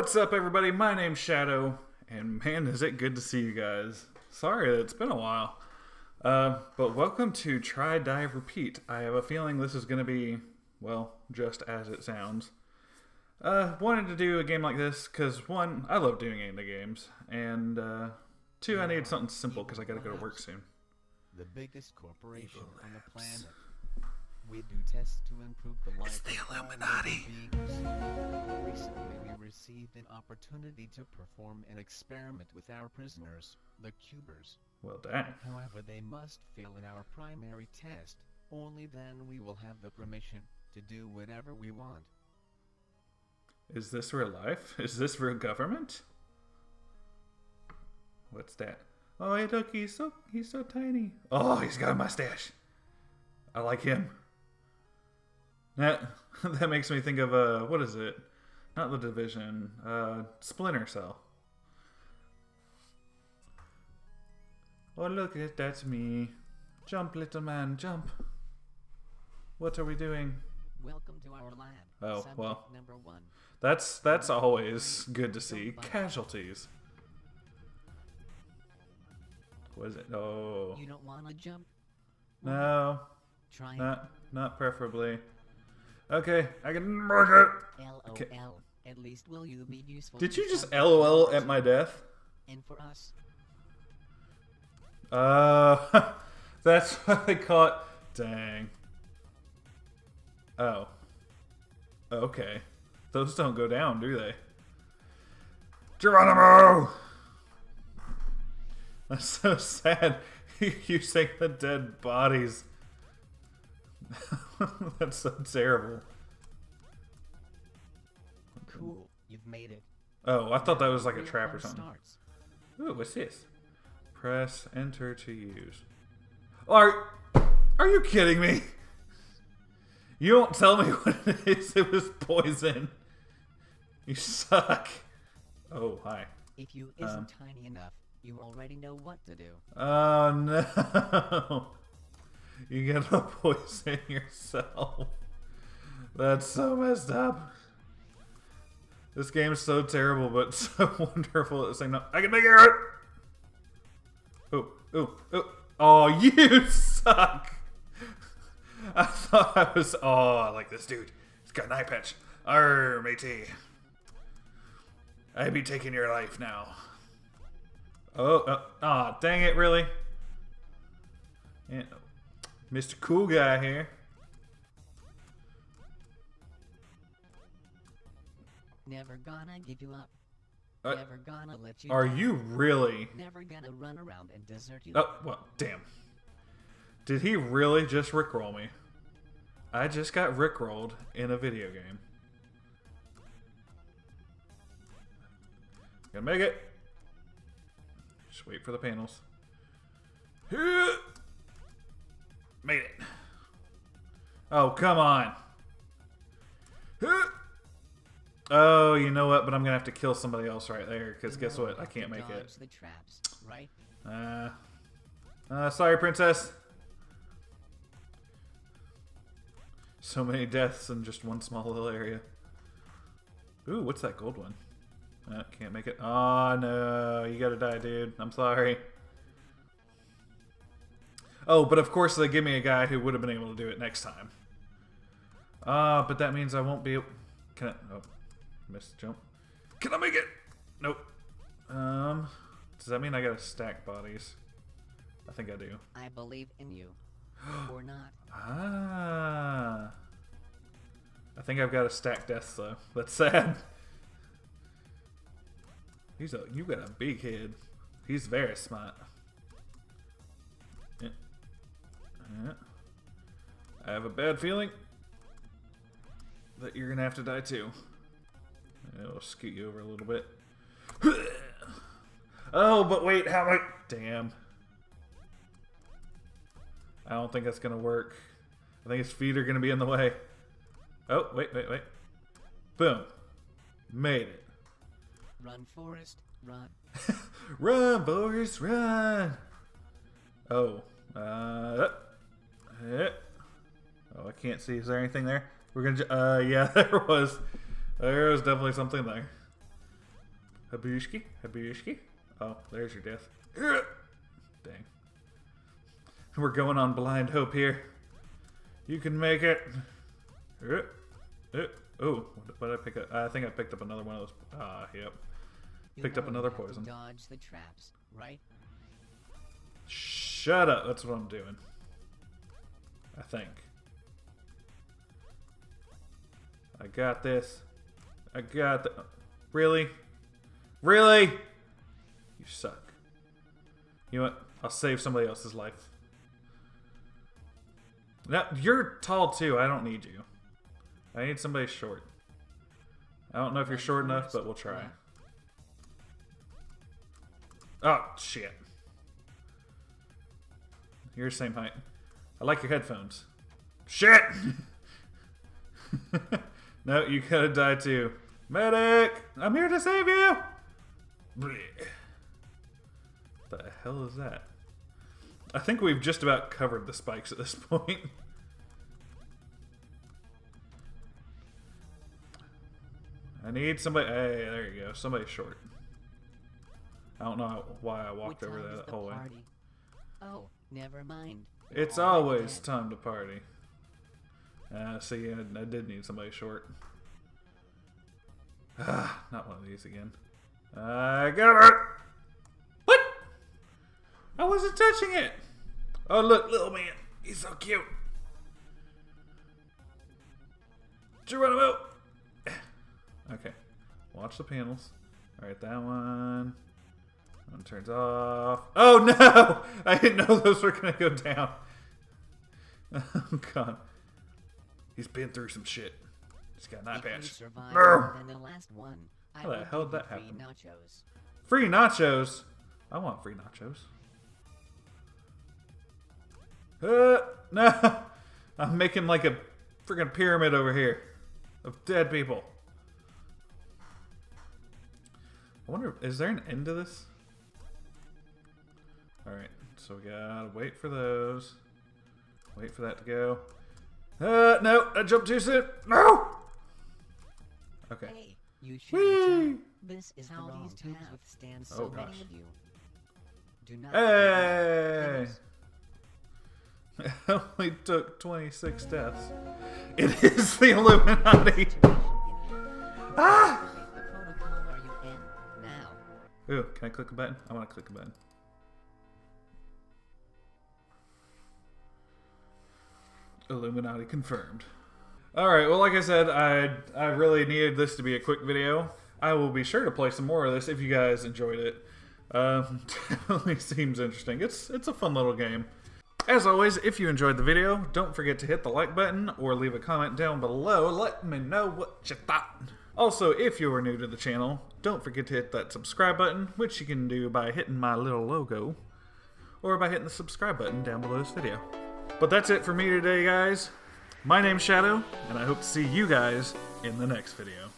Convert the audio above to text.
What's up, everybody? My name's Shadow, and man, is it good to see you guys. Sorry, that it's been a while. Uh, but welcome to Try, Die, Repeat. I have a feeling this is going to be, well, just as it sounds. Uh, wanted to do a game like this because, one, I love doing indie games, and uh, two, I need something simple because I got to go to work soon. The biggest corporation on the planet. We do tests to improve the life It's the of all Illuminati. beings. Recently, we received an opportunity to perform an experiment with our prisoners, the Cubers. Well, dang. However, they must fail in our primary test. Only then we will have the permission to do whatever we want. Is this real life? Is this real government? What's that? Oh, hey, look, he's so he's so tiny. Oh, he's got a mustache. I like him. That that makes me think of uh, what is it? Not the division. Uh, Splinter Cell. Oh, look, at that's me. Jump, little man, jump. What are we doing? Welcome to our lab. Oh, Subject well. Number one. That's that's always good to see. Casualties. What is it? Oh You don't want to jump? no, Try not not preferably. Okay, I can make it. LOL. Okay. At least will you be useful? Did you just LOL at my death? And for us, Uh, that's what they caught. Dang. Oh. Okay. Those don't go down, do they? Geronimo! That's so sad. you say the dead bodies. That's so terrible. cool. You've made it. Oh, I thought that was like a trap or something. starts. Ooh, what's this? Press enter to use. Are are you kidding me? You don't tell me what it is. It was poison. You suck. Oh, hi. If you isn't Um. tiny enough, you already know what to do. Oh no. You gotta poison yourself. That's so messed up. This game's so terrible, but so wonderful at the same time. I can make it! Ooh, ooh, ooh. Oh, you suck! I thought I was. Oh, I like this dude. He's got an eye patch. Arr, matey. I be taking your life now. Oh, oh, aw, dang it, really? Yeah, Mr. Cool Guy here. Never gonna give you up. Uh, Never gonna let you Are down. you really? Never gonna run around and desert you. Oh, well, damn. Did he really just rickroll me? I just got rickrolled in a video game. Gonna make it. Just wait for the panels. Made it. Oh, come on. Oh, you know what? But I'm gonna have to kill somebody else right there because guess what? I can't make it. the traps, right? Uh, uh, sorry, princess. So many deaths in just one small little area. Ooh, what's that gold one? Uh, can't make it. Oh no, you gotta die, dude. I'm sorry. Oh, but of course they give me a guy who would have been able to do it next time. Ah, but that means I won't be. Can I? Oh, missed the jump. Can I make it? Nope. Um, does that mean I gotta stack bodies? I think I do. I believe in you. or not. Ah. I think I've got to stack deaths though. That's sad. He's a you got a big head. He's very smart. I have a bad feeling that you're gonna have to die too. I'll scoot you over a little bit. Oh, but wait, how am I? Damn. I don't think that's gonna work. I think his feet are gonna be in the way. Oh, wait, wait, wait. Boom. Made it. Run, Forrest, run. Run, boys, run! Oh. Uh. eh. Oh, I can't see. Is there anything there? We're gonna. Uh, yeah, there was. There was definitely something there. Habushki, Habushki. Oh, there's your death. Dang. We're going on blind hope here. You can make it. Oh, what did I pick up? I think I picked up another one of those. Ah, yep. Picked up another poison. Dodge the traps, right? Shut up. That's what I'm doing. I think. I got this. I got the. Really? Really? You suck. You know what? I'll save somebody else's life. Now, you're tall too. I don't need you. I need somebody short. I don't know if you're short enough, but we'll try. Oh, shit. You're the same height. I like your headphones. Shit! no, you gotta die too. Medic! I'm here to save you! Blech. The hell is that? I think we've just about covered the spikes at this point. I need somebody. Hey, there you go. Somebody short. I don't know why I walked over that the whole way. party? Oh, never mind. It's already always time to party. Uh, see, I, I did need somebody short. Ah, not one of these again. I got it! What? I wasn't touching it! Oh, look, little man. He's so cute. Geronimo! Okay. Watch the panels. Alright, that one. One turns off. Oh no! I didn't know those were gonna go down. Oh god. He's been through some shit. He's got an eye patch. survive No. the last one, I How the hell did that free happen? nachos. Free nachos. I want free nachos. Uh, no. I'm making like a freaking pyramid over here of dead people. I wonder, is there an end to this? Alright, so we gotta wait for those. Wait for that to go. Uh, no, I jumped too soon. No! Okay. Hey, you should This is how these tubes withstand so Oh, many gosh. of you. Do not Hey! It only took 26 deaths. It is the Illuminati! Ah! The protocol are you in now? Ooh, can I click a button? I want to click a button. Illuminati confirmed. Alright, well like I said, I I really needed this to be a quick video. I will be sure to play some more of this if you guys enjoyed it. Um, definitely seems interesting. It's it's a fun little game. As always, if you enjoyed the video, don't forget to hit the like button or leave a comment down below. Let me know what you thought. Also, if you are new to the channel, don't forget to hit that subscribe button, which you can do by hitting my little logo, or by hitting the subscribe button down below this video. But that's it for me today, guys. My name's Shadow, and I hope to see you guys in the next video.